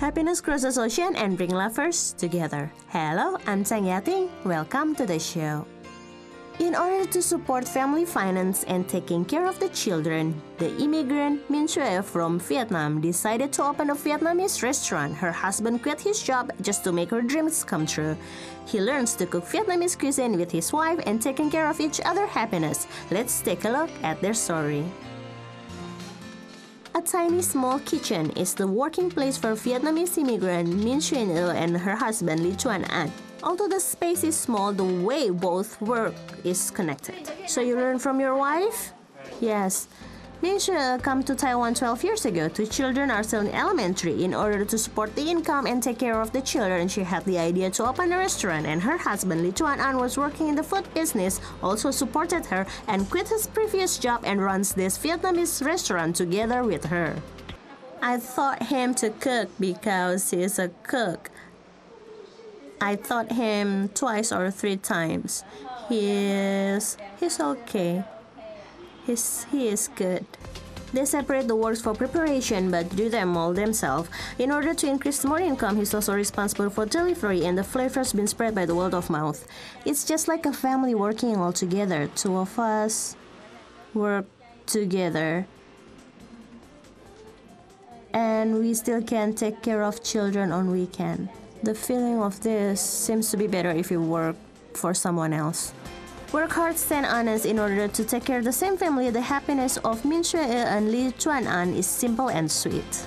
happiness crosses ocean and bring lovers together. Hello, I'm Chang Yating. Welcome to the show. In order to support family finance and taking care of the children, the immigrant Minh Xue from Vietnam decided to open a Vietnamese restaurant. Her husband quit his job just to make her dreams come true. He learns to cook Vietnamese cuisine with his wife and taking care of each other happiness. Let's take a look at their story. A tiny small kitchen is the working place for Vietnamese immigrant Minh Xuyen and her husband Li Chuan An. Although the space is small, the way both work is connected. So you learn from your wife? Yes. Nisha came to Taiwan 12 years ago. Two children are still in elementary. In order to support the income and take care of the children, she had the idea to open a restaurant, and her husband, Li Chuan An, was working in the food business, also supported her and quit his previous job and runs this Vietnamese restaurant together with her. I taught him to cook because he's a cook. I taught him twice or three times. He's he's okay. He's he is good. They separate the works for preparation but do them all themselves. In order to increase more income, he's also responsible for delivery and the flavors been spread by the word of mouth. It's just like a family working all together. Two of us work together. And we still can take care of children on weekend. The feeling of this seems to be better if you work for someone else work hard, stand honest in order to take care of the same family. The happiness of Min Shui and Li Chuan-an is simple and sweet.